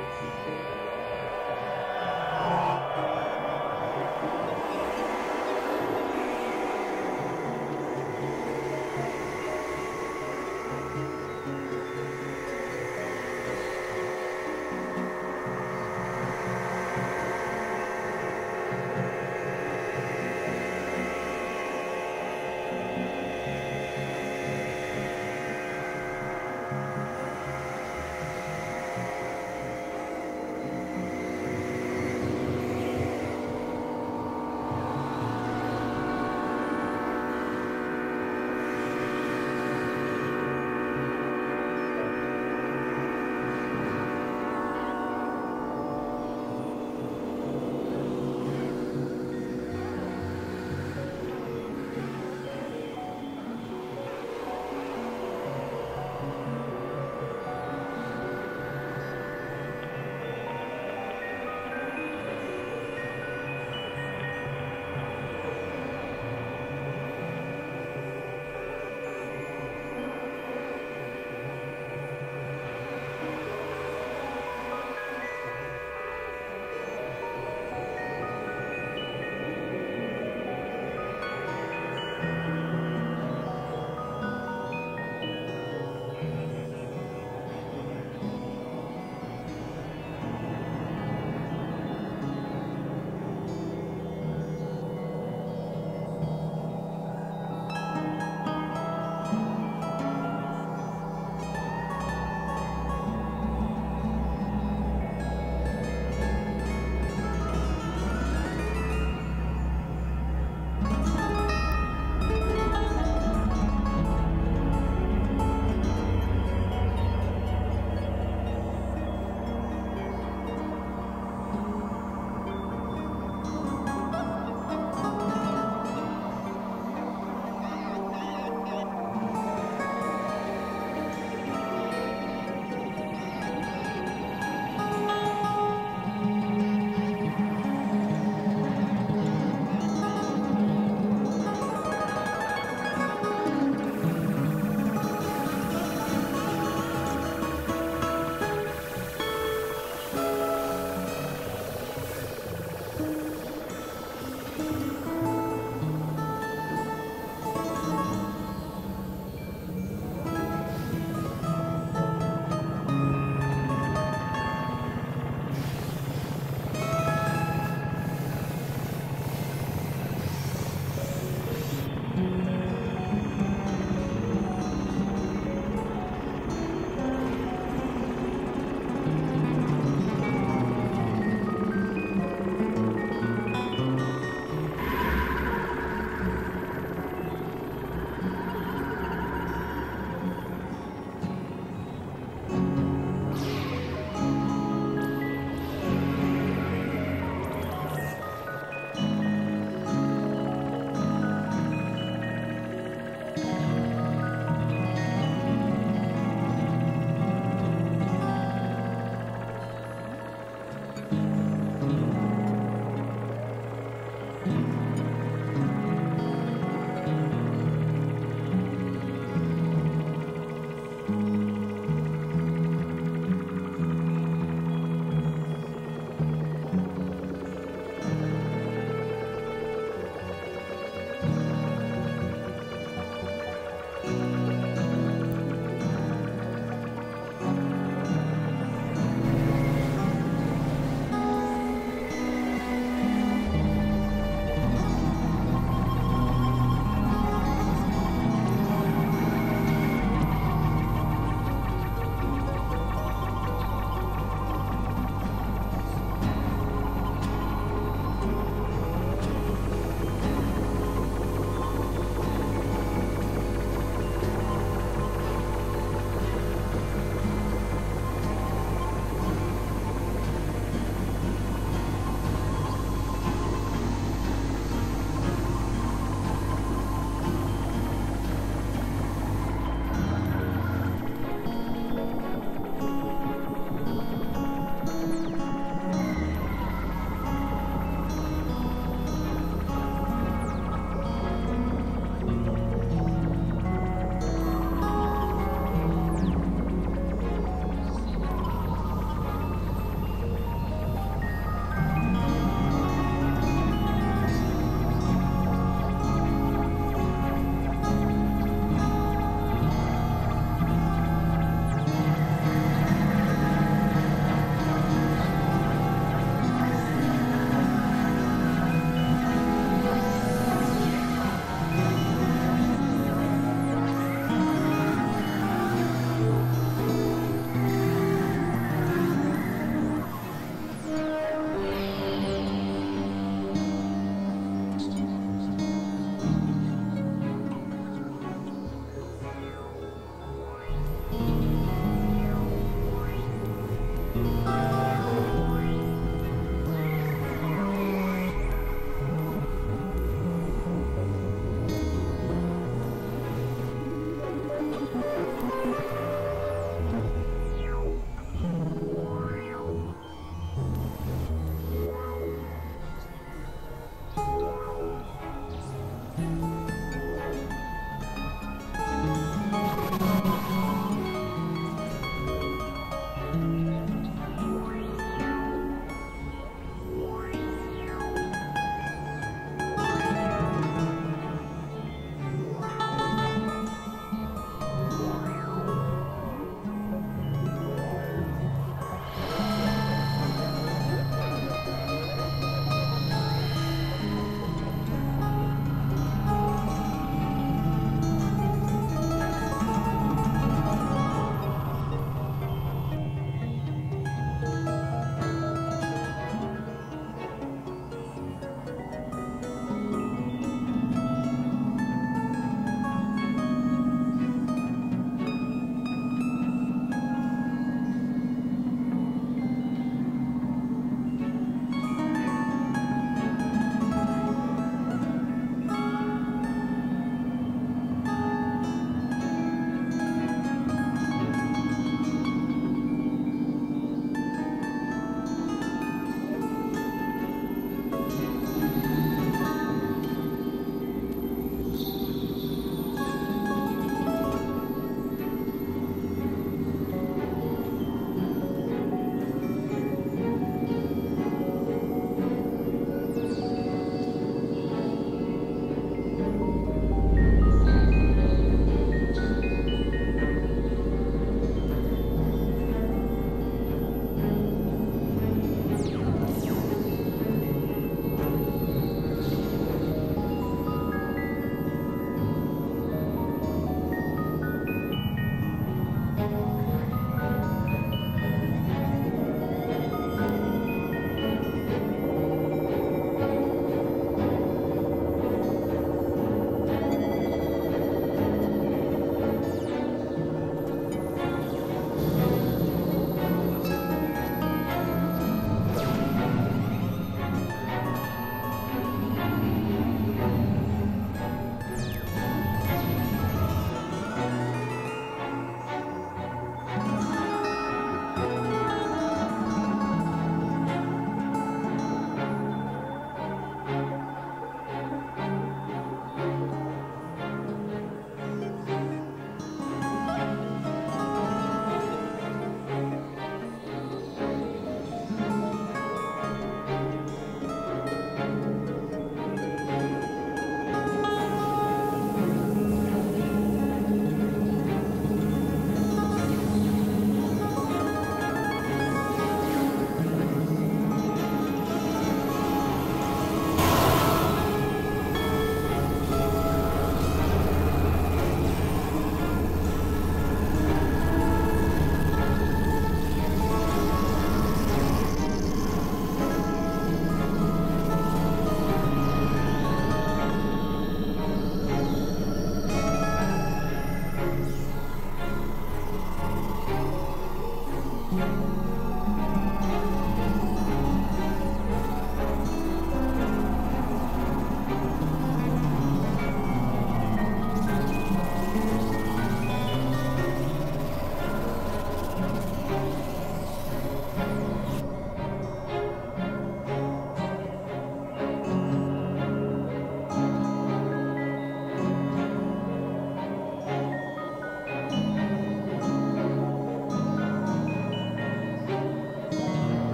うん。